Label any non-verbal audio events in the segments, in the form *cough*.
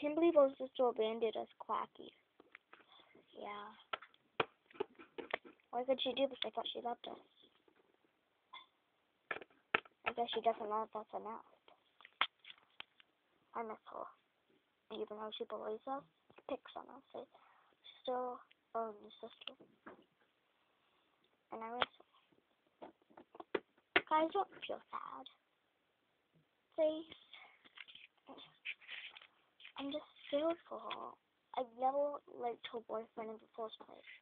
Kimberly goes to store abandoned us, Quacky. Yeah. Why could she do this? I thought she loved us. I guess she doesn't love us enough. I miss her. Even though she bullies us, picks on us, eh? I still love my sister. And I miss her. Guys, don't feel sad. Please. I'm just her. I've never liked her boyfriend in the first place.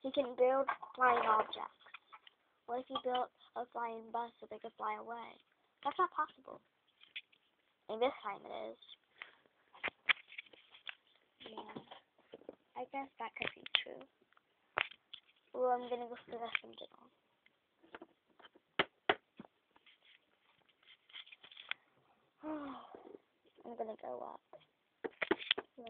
He can build flying objects. What if he built a flying bus so they could fly away? That's not possible. And this time it is. Yeah. I guess that could be true. Well, I'm gonna go for some dinner. *sighs* I'm gonna go up. Look.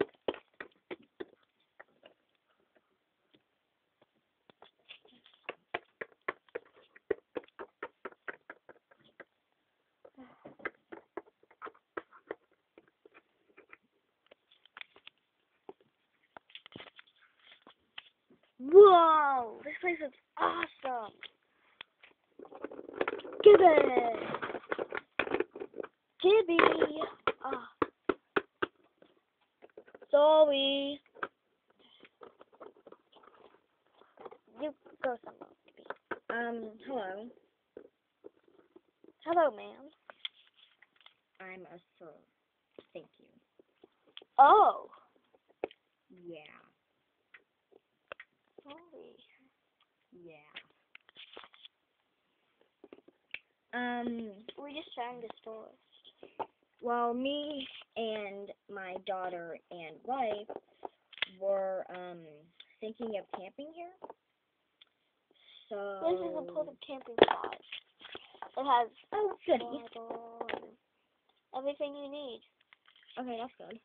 Whoa! This place is awesome! Gibby! Gibby! Ah. Sorry. You go somewhere, Gibby. Um, hello. Hello, ma'am. I'm a sir. Thank you. Oh! Yeah. Sorry. Yeah. Um, We just found this forest. well, me and my daughter and wife were, um, thinking of camping here. So. This is a perfect camping spot. It has Oh, everything you need. Okay, that's good.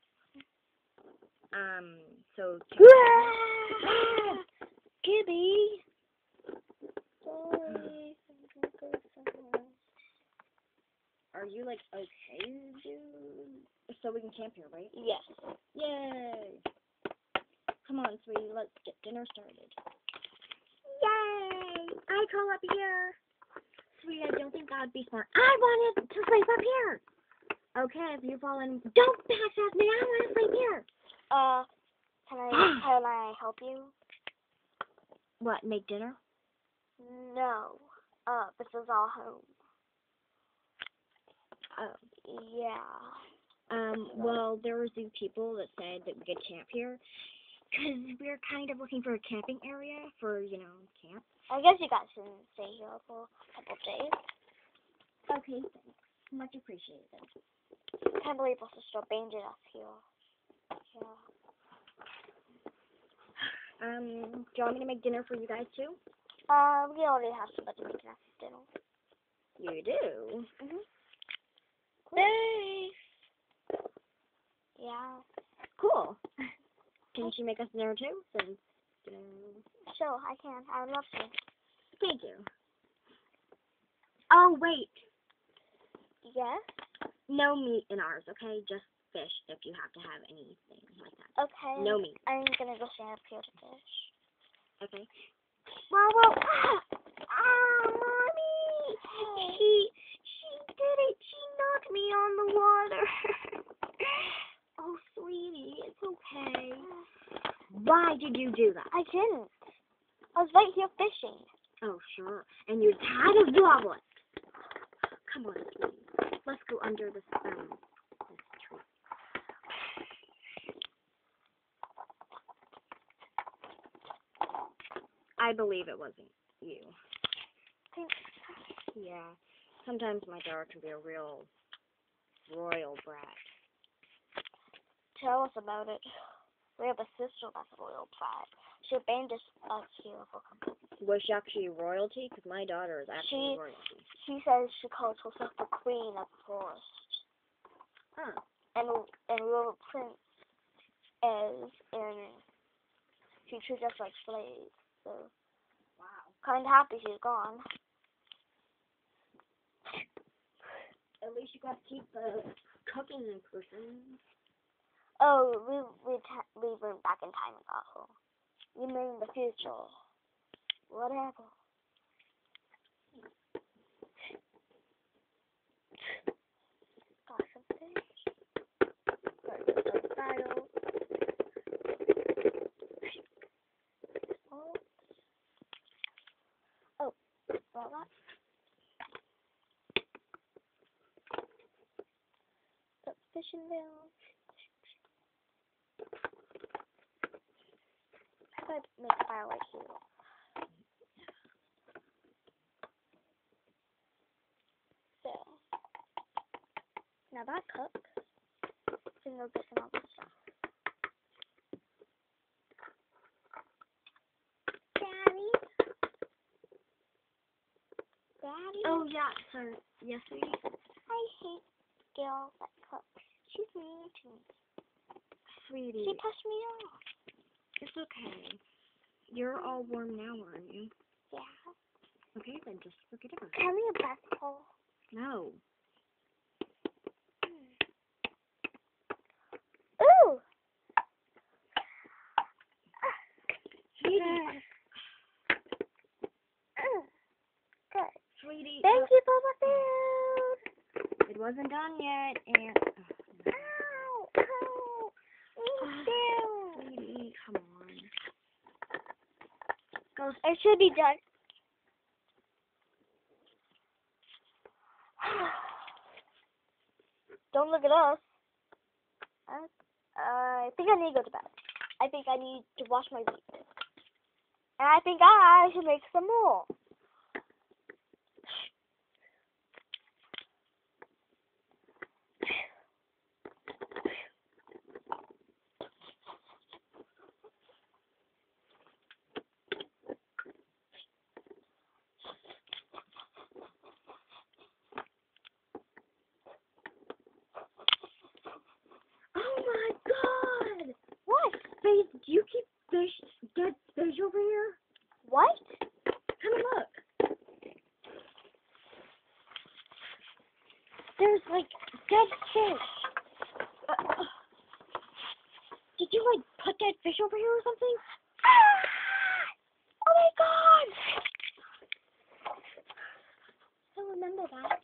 Um, so. *laughs* Gibby! Sorry. *laughs* I'm gonna go somewhere. Are you, like, okay, dude? So we can camp here, right? Yes. Yay! Come on, sweetie, let's get dinner started. Yay! I call up here. Sweetie, I don't think would be smart. I wanted to sleep up here. Okay, if you fall in, don't backstaff me. I want to sleep here. Uh, can I *gasps* can I help you? What? Make dinner? No. Uh, this is all home. Oh. Yeah. Um. Well, there were these people that said that we could camp here, cause we're kind of looking for a camping area for you know camp. I guess you guys can stay here for a couple of days. Okay, thanks. Much appreciated. I Can't believe our sister abandoned us here. Yeah. *sighs* Um. Do you want me to make dinner for you guys too? Uh, we already have somebody making us dinner. You do. Mhm. Thanks. Yeah. Cool. *laughs* Can she make us dinner too? Since. Sure, I can. I would love to. Thank you. Oh wait, Yes. no meat in ours, okay? Just fish if you have to have anything like that. Okay. No meat, I'm gonna go stand up here to fish. okay? Whoa, whoa. Ah, ah mommy. She she did it. She me on the water. *laughs* oh, sweetie, it's okay. Why did you do that? I didn't. I was right here fishing. Oh, sure. And you had a goblet. Come on, sweetie. Let's go under this um this tree. I believe it wasn't you. Yeah. Sometimes my daughter can be a real royal brat. Tell us about it. We have a sister that's a royal brat. She abandoned us here for company. Was she actually royalty? Because my daughter is actually She- royalty. She says she calls herself the queen of the forest. Huh. And and little prince is and she treats us like slaves. So Wow. kind of happy she's gone. At least you got to keep the cooking person. Oh, we we we went back in time home. You mean the future? Whatever. Got some fish. Got some file. Oh. Oh, well that. Bill. I could make a fire right here. So now that cooks. Then we'll get some other stuff. Daddy. Daddy. Oh yeah, so yes, sweetie. I hate girls that cook. She's mean to. Sweetie, She pushed me off. it's okay. You're all warm now, aren't you? Yeah. Okay, then just forget about it. Tell me a best pole. No. Ooh. Sweetie. Good. Sweetie. Thank uh, you for the food. It wasn't done yet, and. Sweetie, come on. It should be done. *sighs* Don't look at us. Uh, I think I need to go to bed. I think I need to wash my feet. And I think I should make some more. Oh my god! What? Faith, do you keep fish, dead fish over here? What? Come and look. There's like dead fish. Uh, did you like put dead fish over here or something? Ah! Oh my god! I don't remember that.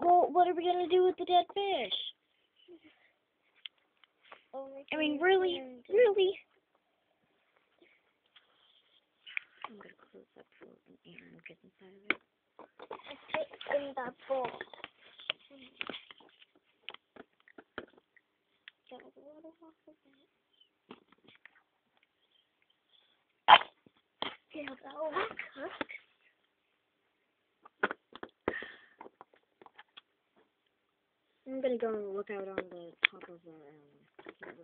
Well, what are we gonna do with the dead fish? Oh my I mean, goodness, really, and- really. I'm gonna close that for an air and get inside of it. It's in that bowl. Get a little off of it. Yeah, work. I'm gonna go and look out on the top of the um.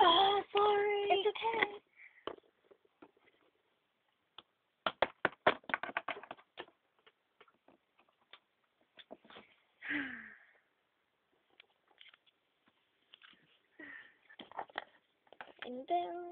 Oh, sorry. It's okay. And then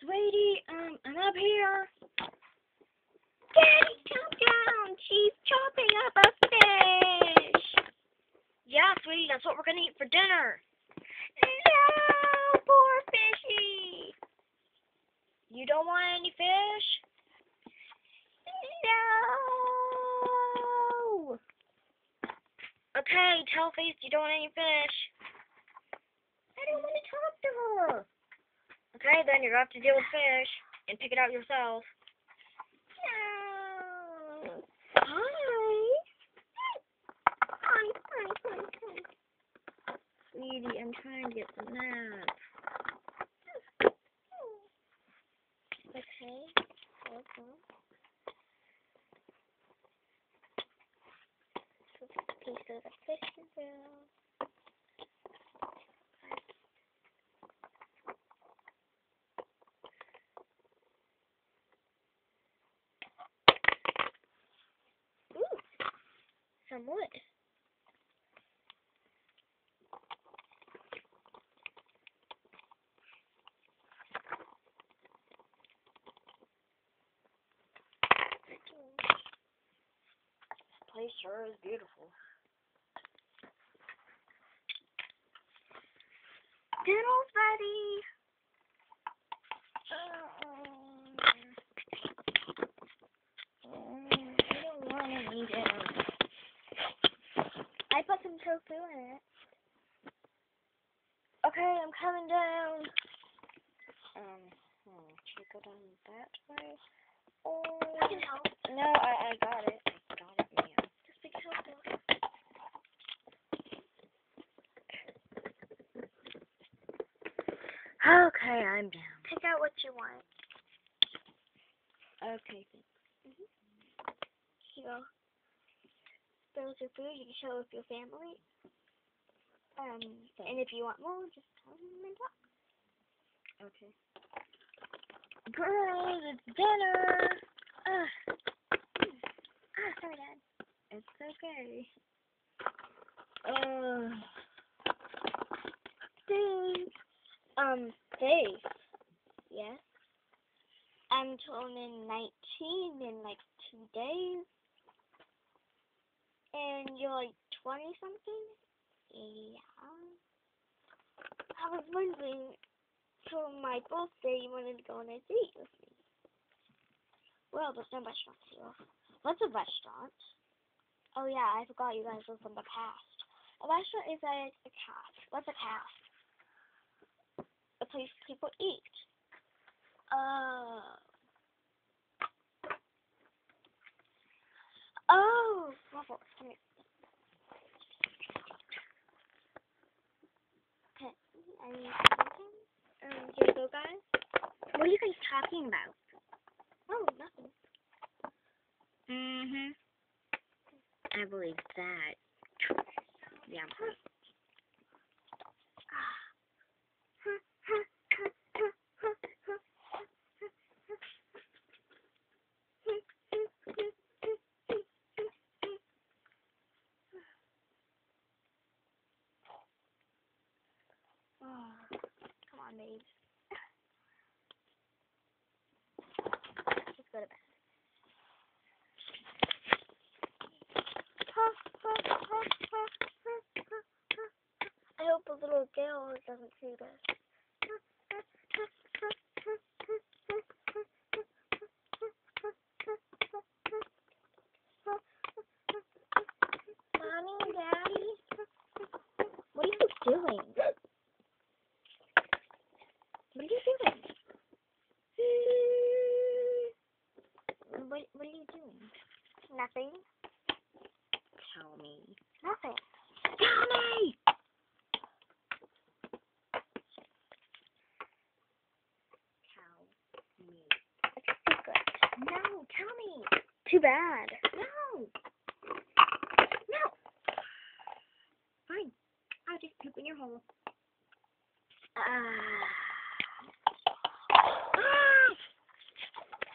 Sweetie, um, I'm up here. Daddy, calm down. She's chopping up a fish. Yeah, sweetie, that's what we're gonna eat for dinner. No, poor fishy. You don't want any fish? No. Okay, tell Faith you don't want any fish. I don't want to talk to her. Okay, then you're gonna have to deal with fish and pick it out yourself. sweetie, I'm trying to get the map. Okay. Okay. Piece of the fishing bill. Ooh, some wood. Place sure is beautiful. Diddle's ready. I don't want any dinner. I put some tofu in it. Okay, I'm coming down. Um, hmm, should we go down that way? Or... I can help. No, I, I got it. I got it, man. Just big tofu. Okay, I'm down. Pick out what you want. Okay, You go. Build your food. You can share with your family. Um, and if you want more, just tell them and talk. okay. Girls, it's dinner. Ugh. Ah, sorry, Dad. It's okay. Uh, Thanks. Um, Faith. Yes. I'm turning 19 in like two days. You're like 20 something? Yeah. I was wondering, for my birthday, you wanted to go on a date with me. Well, there's no restaurants here. What's a restaurant? Oh yeah, I forgot you guys live from the past. A restaurant is like a cafe. What's a cafe? A place people eat. Oh. Oh, waffles. Come here. I need. Um, go, guys. what are you guys talking about? Oh, nothing. Mm-hmm. I believe that. Yeah. Oh, come on, babe. Let's go to bed. I hope a little girl doesn't see this. Mommy, Daddy, what are you doing? What are you doing? What, what are you doing? Nothing. Tell me. Nothing. Tell me! Tell me. It's a secret. No, tell me. Too bad. No. No. Fine. I'll just poop in your hole. Ah.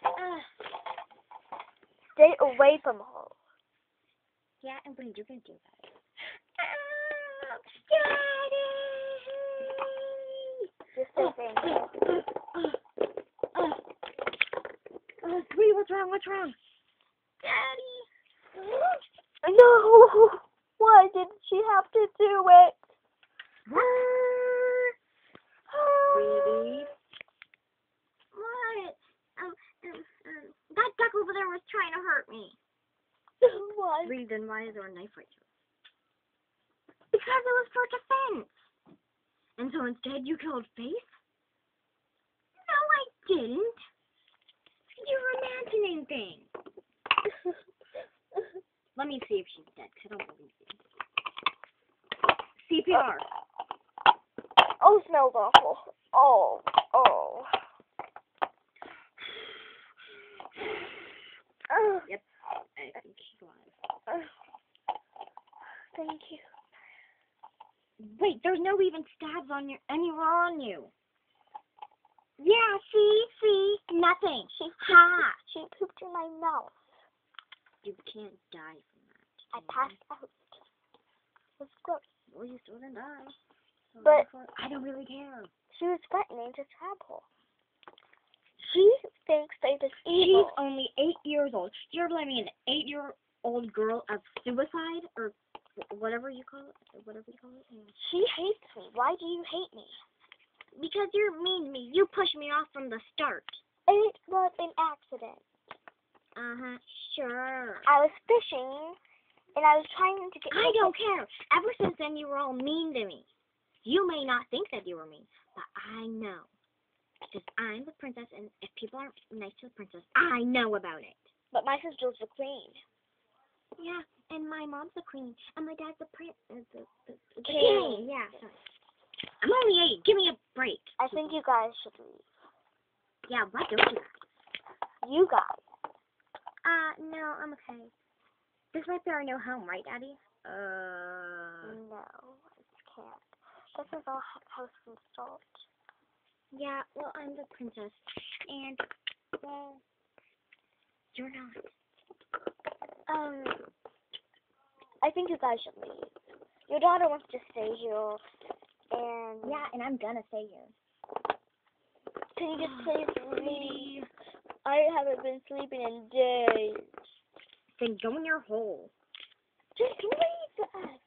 Ah. Stay away from her. Yeah, and when you're gonna do that? Just say things. Oh, sweetie, what's wrong? What's wrong? Daddy. No. *laughs* Why did she have to do it? Sweetie. *sighs* What? Um, um, um, that duck over there was trying to hurt me. *laughs* Why? Then why is there a knife right here? Because it was for defense. And so instead you killed Faith? No, I didn't. You're imagining things. Let me see if she's dead, 'cause I don't believe you. CPR. Oh, smells awful. Oh, oh. *sighs* Yep, I think she's alive. Thank you. Wait, there's no even stabs on your anywhere on you. Yeah, see, see, nothing. She Ha! She pooped in my mouth. You can't die from that. I passed out. Was gross. Well, you still didn't die. So But- I don't really care. She was threatening to stab her. She thinks Faith is She's only eight years old. You're blaming an eight-year-old girl of suicide or whatever you call it, whatever you call it. Yeah. She hates me. Why do you hate me? Because you're mean to me. You pushed me off from the start. It was an accident. Uh huh. Sure. I was fishing, and I was trying to get. I don't care. Ever since then, you were all mean to me. You may not think that you were mean, but I know. Because I'm the princess, and if people aren't nice to the princess, I know about it. But my sister's the queen. Yeah, and my mom's the queen, and my dad's the prince. Uh, the, the, the King. king. Yeah, sorry. I'm only eight. Give me a break. I think you guys should leave. Yeah, why don't you? You guys. Uh, no, I'm okay. This might be our new home, right, Daddy? Uh, No, I can't. This is all house from start. yeah, well, I'm the princess, and, well, you're not. Um, I think you guys should leave. Your daughter wants to stay here, and Yeah, and I'm gonna stay here. Can you just please leave? I haven't been sleeping in days. Then go in your hole. Just leave us.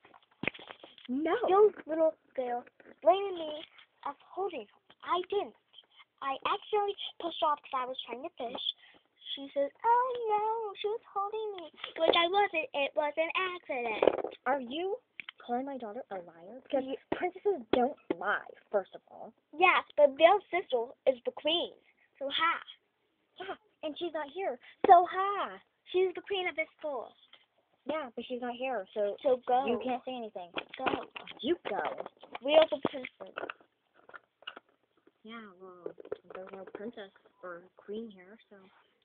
No. You little girl blaming me of holding her. I didn't. I accidentally pushed off because I was trying to fish. She says, "Oh no, she was holding me," which I wasn't. It was an accident. Are you calling my daughter a liar? Because princesses don't lie, first of all. Yeah, but Bill's sister is the queen. So ha. Yeah, *gasps* and she's not here. So, ha. She's the queen of this school. Yeah, but she's not here, so So go. you can't say anything. go. You go. We are the princess. Yeah, well, there's no princess or queen here, so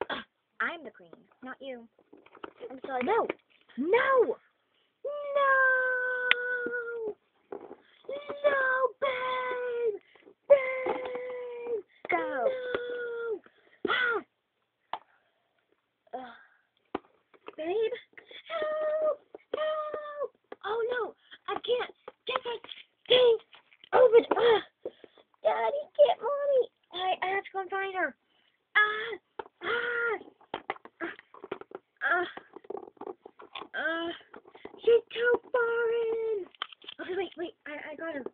*gasps* I'm the queen, not you. I'm sorry. No, no, no, no, babe, babe, Go. no. Ah, Ugh. Babe, help, help. Oh no, I can't get that thing open. Ah, Daddy, get mommy. I, I have to go and find her. Ah, ah, ah, ah. She's too far in. Okay, wait, wait. I, I got her.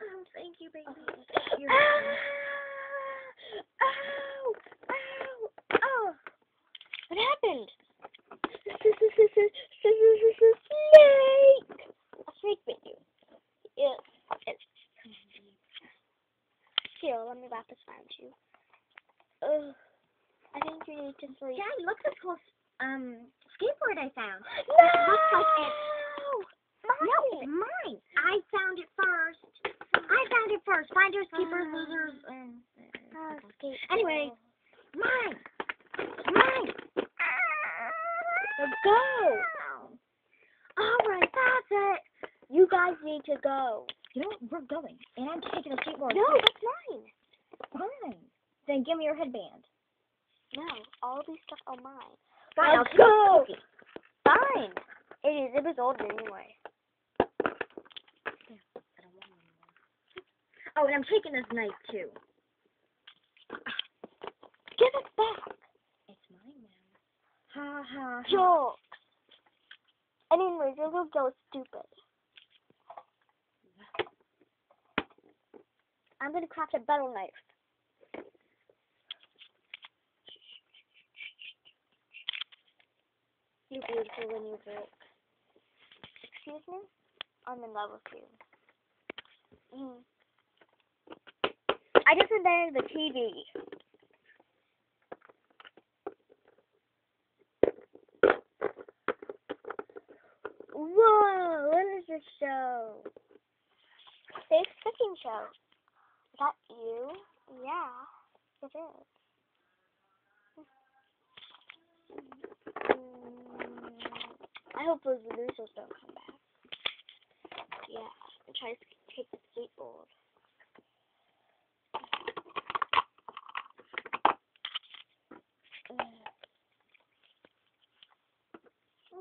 Oh, thank you, baby. You're Ah! Ow! Ow! Oh! What happened? Snake! A snake bit you. Yeah. It's... Here, let me wrap this around you. Ugh. I think you need to sleep. Daddy, look at this cool um skateboard I found. *gasps* No! looks like it- No, it's Mine! mine. I found it first. I found it first. Finders, keepers, Ah. losers, and Oh, skate Anyway. ball. mine. Let's go! All right, that's it. You guys need to go. You know what? We're going, and I'm taking a skateboard. No, that's mine. Fine. Then give me your headband. No, all these stuff are mine. Fine, I'll go. Fine. It is. It was old anyway. Oh, and I'm taking this knife too. Give it back. It's mine now. Ha ha. ha. Jokes. Anyways, little girl is stupid. I'm gonna craft a battle knife. You broke. Excuse me? I'm in love with you. Mm. I just invented the TV. Whoa, what is this show? Safe cooking show. Is that you? Yeah, it is. Mm, I hope those losers don't come back. Yeah, and try to take the skateboard.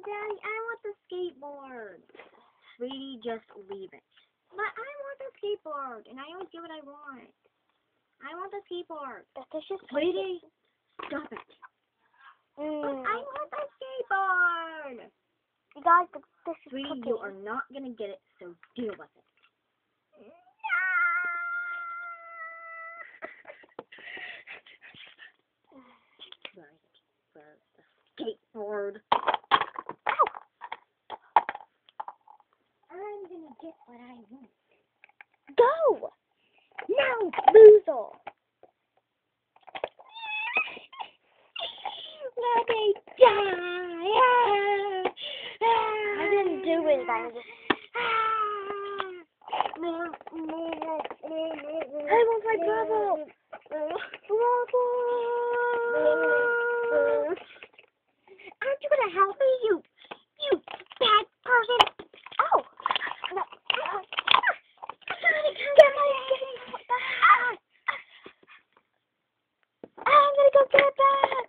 Daddy, I want the skateboard. Sweetie, just leave it. But I want the skateboard, and I always get what I want. I want the skateboard. Fish is Sweetie, stop it. But Mm. I want the skateboard. You guys, the fish is Sweetie, cooking. you are not gonna get it, so deal with it. It? Where's the skateboard? Ow! I'm gonna get what I want. Go! No! Loser! Let me die! I didn't do it, I just... I want my bravo! Bravo! Aren't you gonna help me, you, you bad person? Oh! No. Get my skateboard back! I'm gonna go get it back!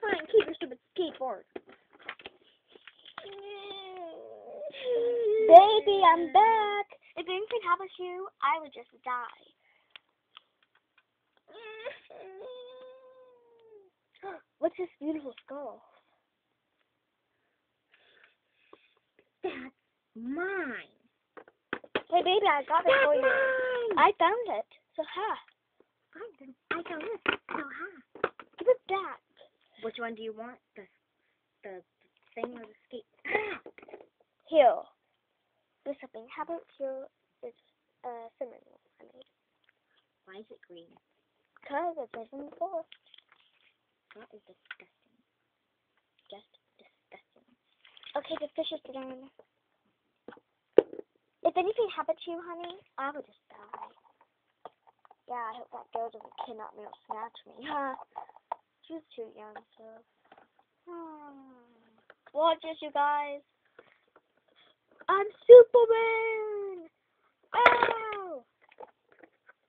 Fine, keep your stupid skateboard. Baby, I'm back! If anything happens to you, I would just die. What's this beautiful skull? That's mine. I got it for you. I found it. So, ha. I got it. So, huh? Give it back. Which one do you want? The the thing or the skate? *gasps* Here. There's something. How about here is a cinnamon roll I made? Why is it green? Because it's made from the forest. That is disgusting. Just disgusting. Okay, the fish is done. If anything happened to you, honey, I would just die. Yeah, I hope that girl doesn't kidnap me or snatch me. *laughs* Huh? She was too young, so. Hmm. Watch this, you guys. I'm Superman! Ow!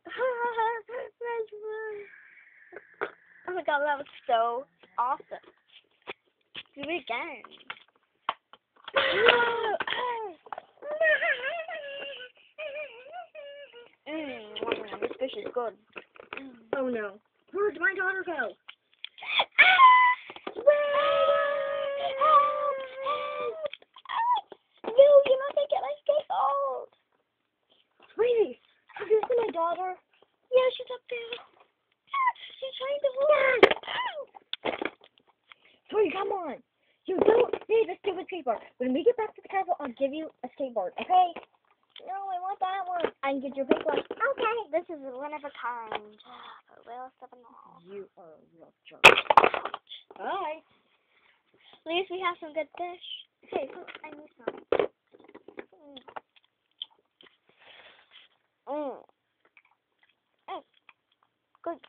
*laughs* oh my god, that was so awesome. Do it again. *gasps* *laughs* Mmm, this fish is good. Oh no. Where'd my daughter go? Ah! Ah! No, you're not gonna get my skateboard. Sweetie, have you seen my daughter? Yeah, she's up there. Ah! She's trying to hold. Sweetie, come on. You don't need a stupid skateboard. When we get back to the castle, I'll give you a skateboard, okay? No, I want that one. I can get your big one. Okay, this is one of a kind. *sighs* A real seven all. You are a real jerk. Bye. At least we have some good fish. Hey, I need some. Mm. Mm. Mm. Good.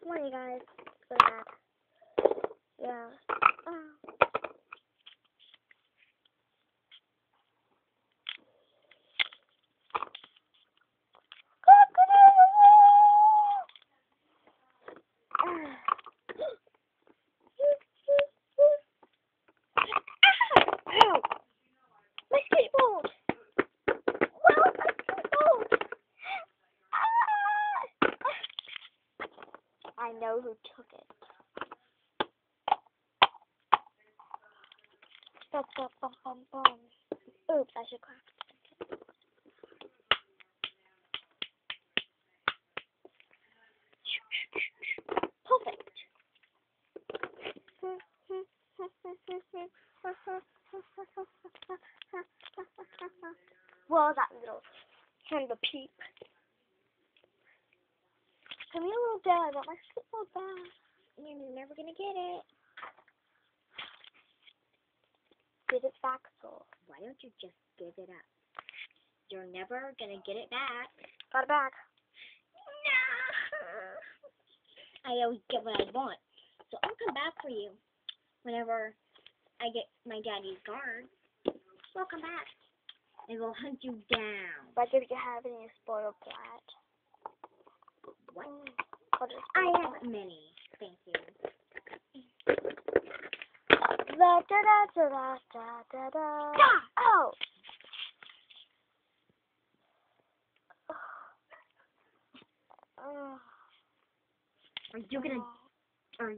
Come on, you guys. Let's go back. Yeah. Oh. Ow! My skateboard! Where's my skateboard? Ah! I know who took it. Bum, bum, bum, bum, bum. Oops, I should craft Perfect. What was that little kind of a peep? Come here, little dad. I got my skateboard back. You're never gonna get it. Give it back, so. Why just give it up? You're never gonna get it back. Got it back. No. *laughs* I always get what I want. So I'll come back for you whenever I get my daddy's guard. We'll come back. and we'll hunt you down. Like if you have any spoiled brat. What? I have many. Thank you. Da da da da da da da. Oh. Are you gonna or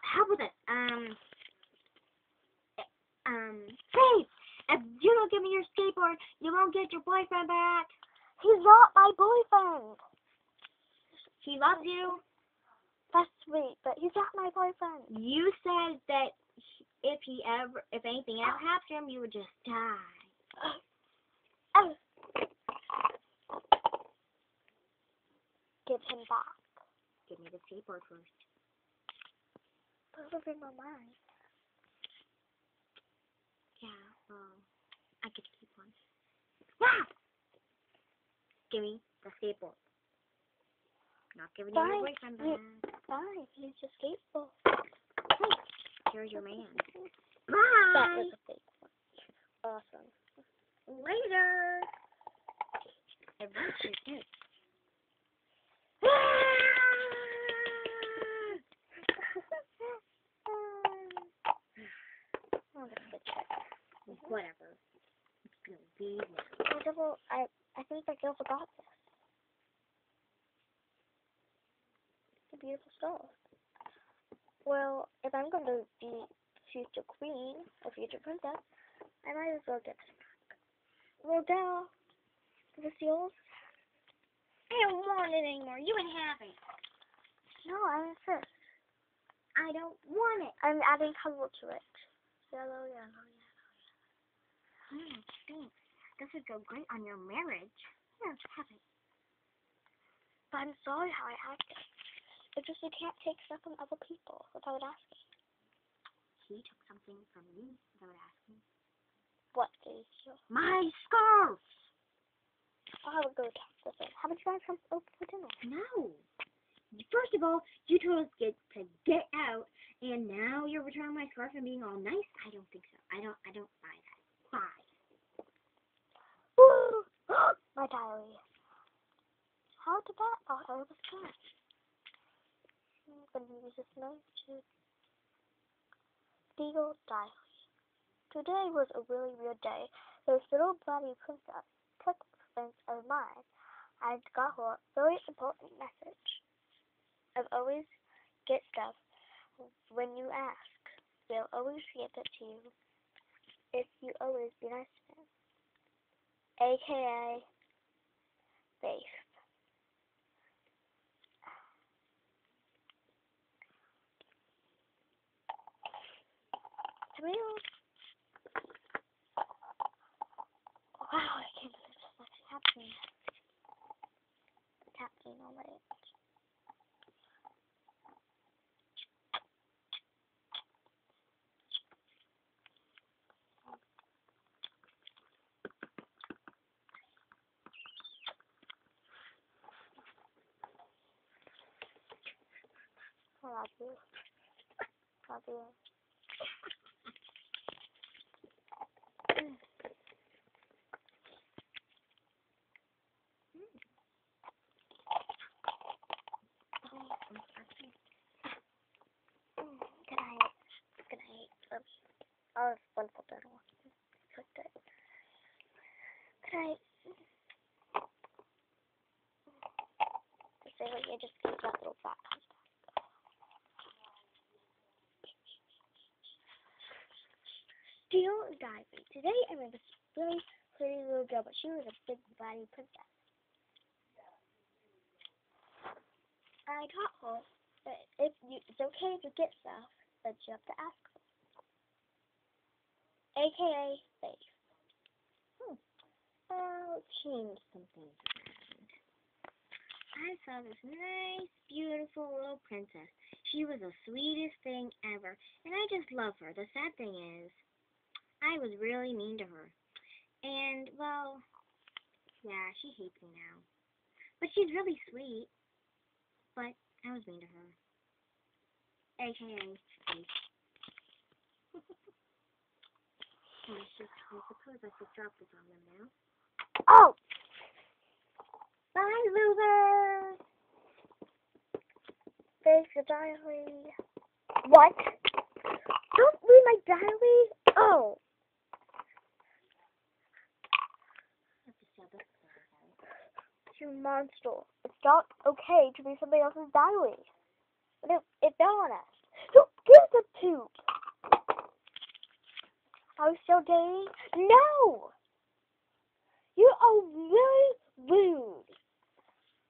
how about that? Um, um, Faith, if you don't give me your skateboard, you won't get your boyfriend back. He's not my boyfriend. He loves you. That's sweet, but he's not my boyfriend. You said that if he ever, if anything ever happened to him, you would just die. Oh. Give him back. Give me the skateboard first. Put it in my mind. Yeah, well, I to keep one. Ah! Give me the skateboard. Not giving you Fine, your boyfriend back. Fine, he's just skateboard. Here's your man. Bye. That was a fake one. Awesome. Later. It works, it did. That's good shit. Whatever. It's gonna be now. I, I think that girl forgot this. It's beautiful skull. Well, if I'm going to be future queen or future princess, I might as well get this back. Well, duh. Is yours? I don't want it anymore. You can have it. No, I insist. I don't want it. I'm adding color to it. Yellow, yellow, yellow. Hmm, thanks. This would go great on your marriage. Here, have it. But I'm sorry how I acted. It's just you can't take stuff from other people without asking. He took something from me without asking. What is your... My scarf! I would go talk with him. How about you guys come over for dinner? No. First of all, you told us get to get out, and now you're returning my scarf and being all nice. I don't think so. I don't. I don't buy that. Bye. Woo! *gasps* My diary. How did that? Oh, I was note to Beagle Diary. Today was a really weird day. This little bloody princess took friends of mine. and got her a very important message. I've always get stuff when you ask. They'll always give it to you if you always be nice to them aka Faith. Real. Wow, I can't believe this much happening. It's happening already. I love you. Love you. Good night. Good night. Love you. It's wonderful dinner. So good. Good night. Just say what you just that little fat Diary, today I met this really pretty little girl, but she was a big body princess. I taught her that if you, it's okay to get stuff, but you have to ask for. AKA Faith. Hmm. Uh, I'll change some things around. I saw this nice, beautiful little princess. She was the sweetest thing ever, and I just love her. The sad thing is, I was really mean to her. And, well, yeah, she hates me now. But she's really sweet. But I was mean to her. AKA Faith. I suppose I should drop this on them now. Oh! Bye, losers! Face your diary. What? Don't read my diary? Oh. To. You monster. It's not okay to read somebody else's diary. But it, it fell on us. Who gives a poop? I was so dating? No! You are really rude.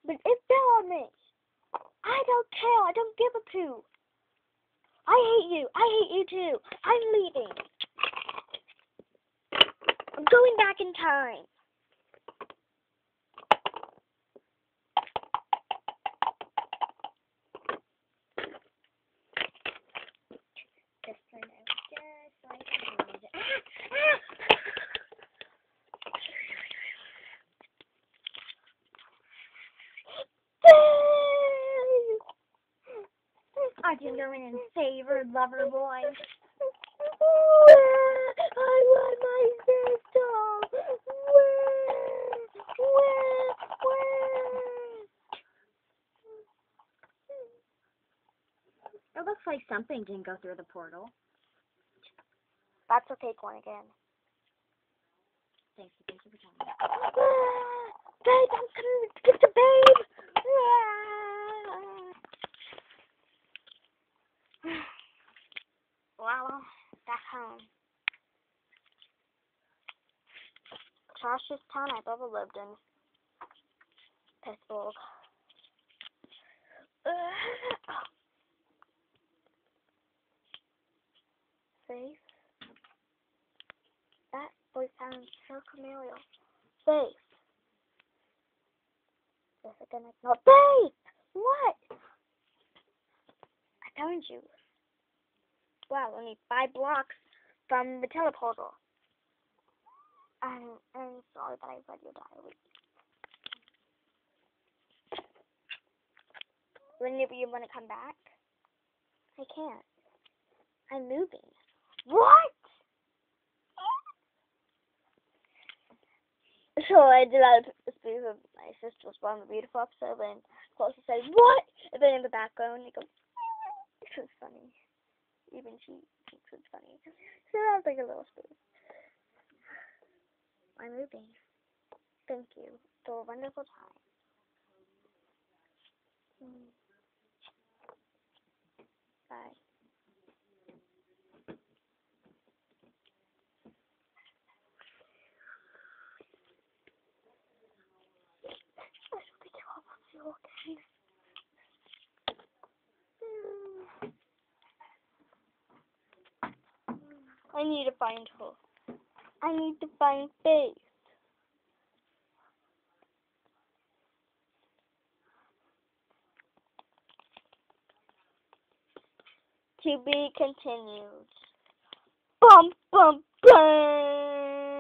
But it fell on me. I don't care. I don't give a poop. I hate you. I hate you too. I'm leaving. I'm going back in time. Just for now. Just like I wanted it. I can go in and her, lover boy. I want my sister. It looks like something didn't go through the portal. That's a fake one again. Thank you, thank you for telling me. Babe, I'm coming to get the babe. Well, back home. Trashiest town I've ever lived in. Pittsburgh. *coughs* Safe. That voice sounds so familiar. Yes, again, it's not safe. What? I found you. Wow, only five blocks from the teleporter. I'm, I'm sorry that I read your diary. Whenever you want to come back, I can't. I'm moving. What? So I did that speak of my sister's one of the beautiful episode and Closely says, What? And then in the background it goes *laughs* It's funny. Even she thinks it's funny. So was like a little spoof. I'm moving. Thank you for a wonderful time. Bye. I don't think I'll see you again. I need to find her. I need to find Faith. To be continued. Bum bum bum.